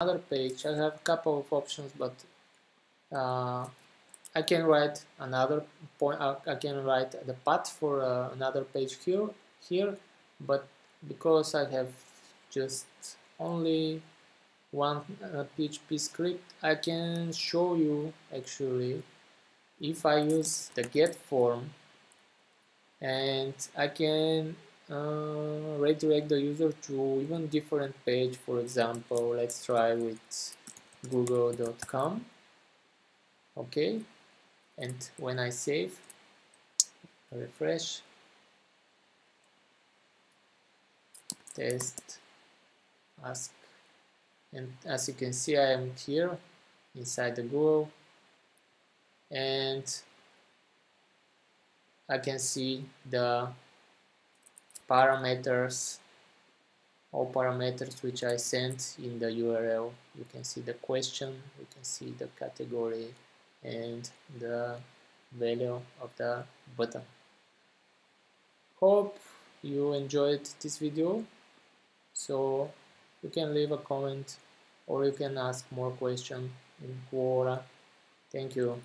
another page I have a couple of options but uh, I can write another point uh, I can write the path for uh, another page here here but because I have just only one PHP uh, script I can show you actually if I use the get form and I can uh, redirect the user to even different page for example let's try with google.com okay and when I save refresh test ask and as you can see I am here inside the Google and I can see the parameters all parameters which I sent in the URL you can see the question you can see the category and the value of the button. Hope you enjoyed this video. So you can leave a comment or you can ask more questions in Quora. Thank you